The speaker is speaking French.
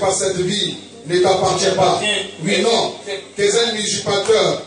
pas cette vie ne t'appartient pas. Oui, non. Tes un usurpateur